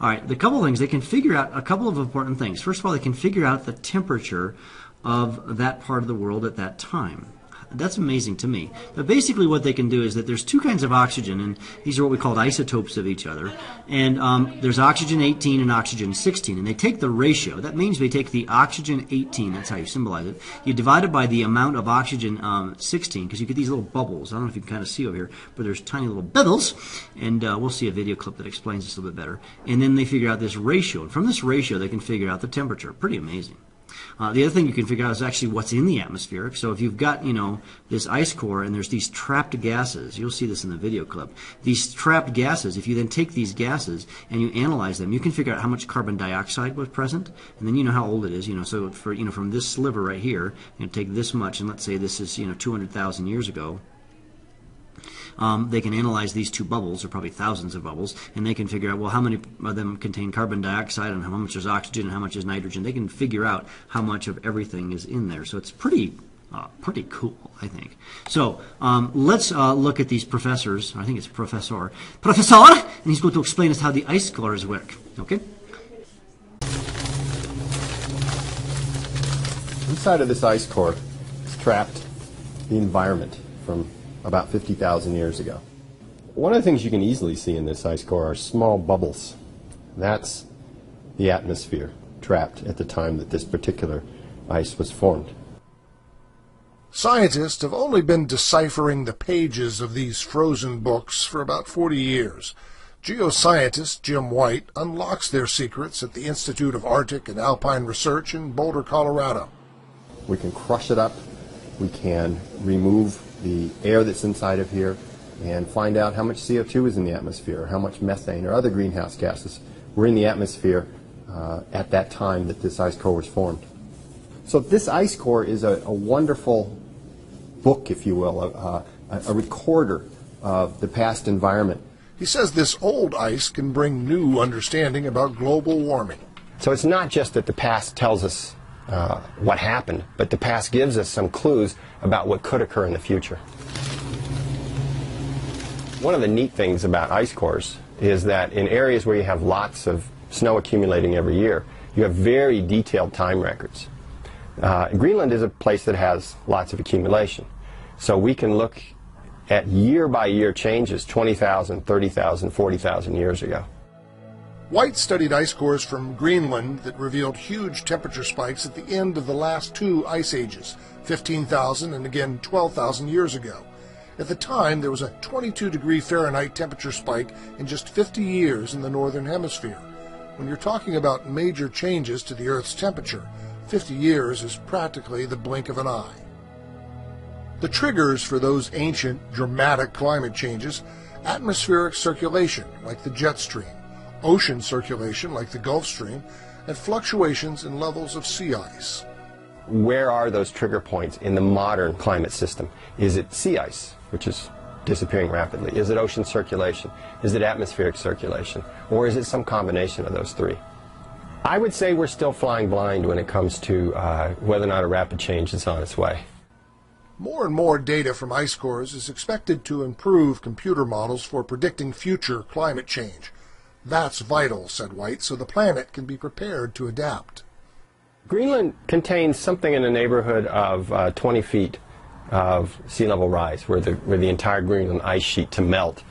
All right, the couple of things they can figure out a couple of important things. First of all, they can figure out the temperature of that part of the world at that time. That's amazing to me. But basically, what they can do is that there's two kinds of oxygen, and these are what we call isotopes of each other. And um, there's oxygen 18 and oxygen 16, and they take the ratio. That means they take the oxygen 18, that's how you symbolize it. You divide it by the amount of oxygen um, 16, because you get these little bubbles. I don't know if you can kind of see over here, but there's tiny little bubbles, and uh, we'll see a video clip that explains this a little bit better. And then they figure out this ratio. And from this ratio, they can figure out the temperature. Pretty amazing. Uh, the other thing you can figure out is actually what's in the atmosphere. So if you've got, you know, this ice core and there's these trapped gases, you'll see this in the video clip. These trapped gases, if you then take these gases and you analyze them, you can figure out how much carbon dioxide was present, and then you know how old it is. You know, so for you know from this sliver right here, you know, take this much, and let's say this is you know 200,000 years ago um, they can analyze these two bubbles, or probably thousands of bubbles, and they can figure out, well, how many of them contain carbon dioxide and how much is oxygen and how much is nitrogen. They can figure out how much of everything is in there. So it's pretty uh, pretty cool, I think. So um, let's uh, look at these professors. I think it's professor, professor, and he's going to explain us how the ice cores work. Okay. Inside of this ice core is trapped the environment from about 50,000 years ago. One of the things you can easily see in this ice core are small bubbles. That's the atmosphere trapped at the time that this particular ice was formed. Scientists have only been deciphering the pages of these frozen books for about 40 years. Geoscientist Jim White unlocks their secrets at the Institute of Arctic and Alpine Research in Boulder, Colorado. We can crush it up. We can remove the air that's inside of here and find out how much CO2 is in the atmosphere, or how much methane or other greenhouse gases were in the atmosphere uh, at that time that this ice core was formed. So this ice core is a, a wonderful book, if you will, a, a, a recorder of the past environment. He says this old ice can bring new understanding about global warming. So it's not just that the past tells us uh, what happened, but the past gives us some clues about what could occur in the future. One of the neat things about ice cores is that in areas where you have lots of snow accumulating every year, you have very detailed time records. Uh, Greenland is a place that has lots of accumulation. So we can look at year by year changes 20,000, 30,000, 40,000 years ago. White studied ice cores from Greenland that revealed huge temperature spikes at the end of the last two ice ages, 15,000 and again 12,000 years ago. At the time, there was a 22 degree Fahrenheit temperature spike in just 50 years in the northern hemisphere. When you're talking about major changes to the Earth's temperature, 50 years is practically the blink of an eye. The triggers for those ancient, dramatic climate changes atmospheric circulation, like the jet stream, ocean circulation like the Gulf Stream, and fluctuations in levels of sea ice. Where are those trigger points in the modern climate system? Is it sea ice, which is disappearing rapidly? Is it ocean circulation? Is it atmospheric circulation? Or is it some combination of those three? I would say we're still flying blind when it comes to uh, whether or not a rapid change is on its way. More and more data from ice cores is expected to improve computer models for predicting future climate change. That's vital, said White, so the planet can be prepared to adapt. Greenland contains something in the neighborhood of uh, 20 feet of sea level rise, where the, where the entire Greenland ice sheet to melt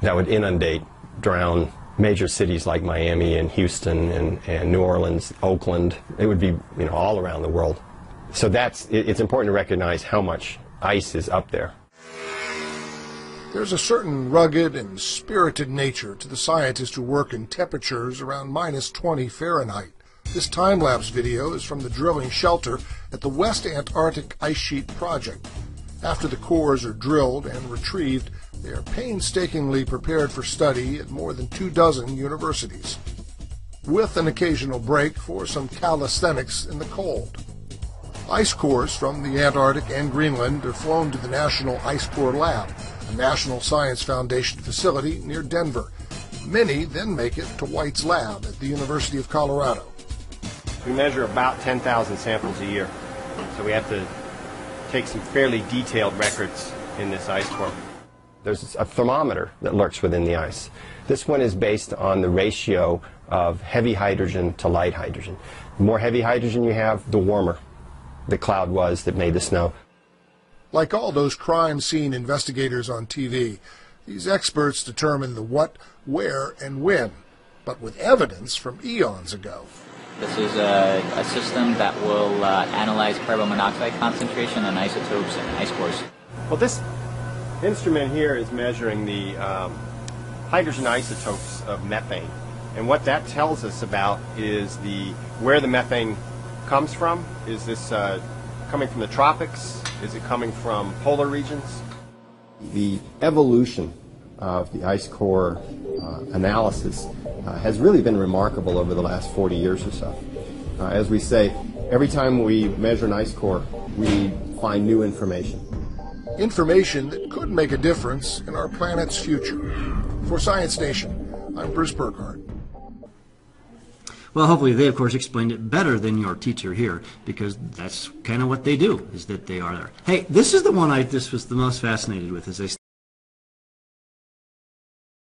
that would inundate, drown major cities like Miami and Houston and, and New Orleans, Oakland. It would be you know, all around the world. So that's, it, it's important to recognize how much ice is up there. There's a certain rugged and spirited nature to the scientists who work in temperatures around minus 20 Fahrenheit. This time-lapse video is from the drilling shelter at the West Antarctic Ice Sheet Project. After the cores are drilled and retrieved, they are painstakingly prepared for study at more than two dozen universities, with an occasional break for some calisthenics in the cold. Ice cores from the Antarctic and Greenland are flown to the National Ice Core Lab, a National Science Foundation facility near Denver. Many then make it to White's lab at the University of Colorado. We measure about 10,000 samples a year, so we have to take some fairly detailed records in this ice core. there's a thermometer that lurks within the ice. This one is based on the ratio of heavy hydrogen to light hydrogen. The more heavy hydrogen you have, the warmer the cloud was that made the snow. Like all those crime scene investigators on TV, these experts determine the what, where, and when, but with evidence from eons ago. This is a, a system that will uh, analyze carbon monoxide concentration and isotopes in ice cores. Well, this instrument here is measuring the um, hydrogen isotopes of methane. And what that tells us about is the where the methane comes from. Is this uh, coming from the tropics? Is it coming from polar regions? The evolution of the ice core uh, analysis uh, has really been remarkable over the last 40 years or so. Uh, as we say, every time we measure an ice core, we find new information. Information that could make a difference in our planet's future. For Science Nation, I'm Bruce Burkhardt. Well, hopefully they, of course, explained it better than your teacher here, because that's kind of what they do, is that they are there. Hey, this is the one I just was the most fascinated with as I